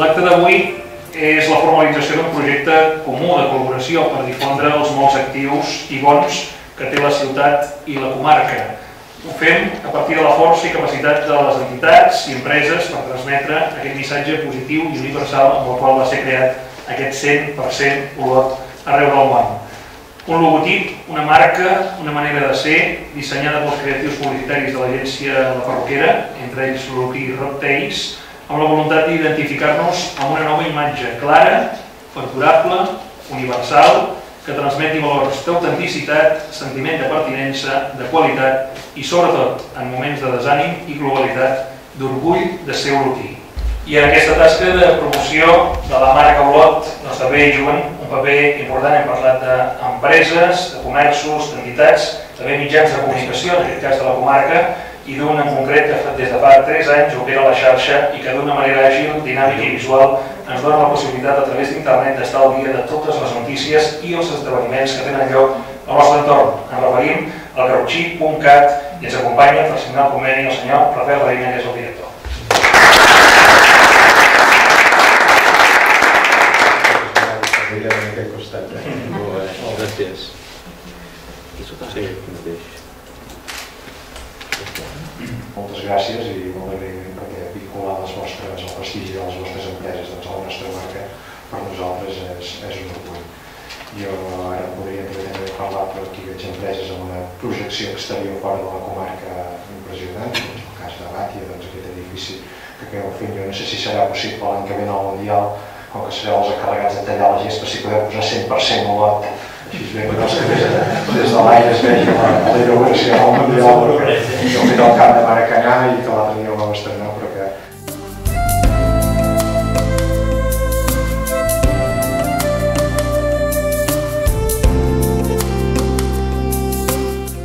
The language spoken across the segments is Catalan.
d'avui és la formalització d'un projecte comú de col·laboració per difondre els molts actius i bons que té la ciutat i la comarca. Ho fem a partir de la força i capacitat de les entitats i empreses per transmetre aquest missatge positiu i universal amb el qual va ser creat aquest 100% Olot arreu del món. Un logotip, una marca, una manera de ser, dissenyada pels creatius publicitaris de l'agència La Perruquera, entre ells l'Olotí Rocktails, amb la voluntat d'identificar-nos amb una nova imatge clara, perdurable, universal, que transmeti valors d'autenticitat, sentiment de pertinença, de qualitat i, sobretot, en moments de desànim i globalitat, d'orgull de ser olotí. I en aquesta tasca de promoció de la marca Olot doncs, també hi juguen un paper important. Hem parlat d'empreses, de comerços, d'entitats, també mitjans de comunicació, en aquest cas de la comarca, i d'un en concret que des de fa 3 anys opera la xarxa i que d'una manera àgil, dinàmica i visual ens dona la possibilitat a través d'internet d'estar al dia de totes les notícies i els esdeveniments que tenen lloc al nostre entorn. Ens referim al garrotxí.cat i ens acompanya per signar el conveni el senyor Rafael Reina, que és el director. En. Eh? Gràcies. Sí, mateix. Moltes gràcies i molt agraïment perquè vincular les vostres, el prestigi de les vostres empreses doncs, a la nostra marca per nosaltres és, és un orgull. Jo ara podria també parlar per aquí veig empreses amb una projecció exterior fora de la comarca impressionant, doncs el cas de Bàtia, doncs aquest edifici que acabeu fent, jo no sé si serà possible l'any que ve al Mundial, com que sereu els encarregats de tallar la gespa, si podeu posar 100% olot, així es que no es que des, de, des de l'aire es la, la inauguració del Mundial, perquè jo el camp de Maracanà i que l'altre dia ho vam estrenar, però que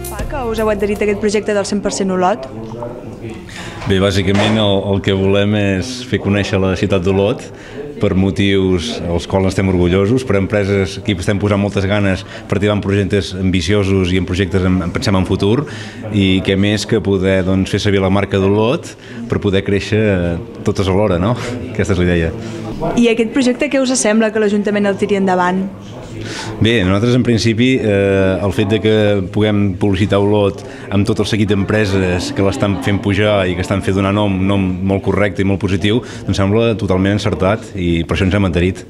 Fa que us heu adherit a aquest projecte del 100% Olot? Bé, bàsicament el, el que volem és fer conèixer la ciutat d'Olot per motius als quals estem orgullosos, per empreses que estem posant moltes ganes per tirar en projectes ambiciosos i en projectes en, en pensem en futur i que més que poder doncs, fer servir la marca d'Olot per poder créixer totes alhora, no? Aquesta és la idea. I aquest projecte què us sembla que l'Ajuntament el tiri endavant? Bé, nosaltres en principi eh, el fet de que puguem publicitar Olot amb tot el seguit d'empreses que l'estan fent pujar i que estan fent donar nom, nom molt correcte i molt positiu, em sembla totalment encertat i per això ens hem adherit.